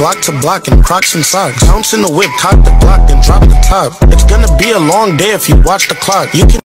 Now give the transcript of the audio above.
block to block in Crocs and socks. Bounce in the whip, cock the block, and drop the top. It's gonna be a long day if you watch the clock. You can